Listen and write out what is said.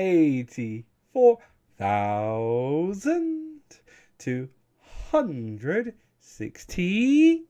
eighty-four thousand two hundred sixty-one.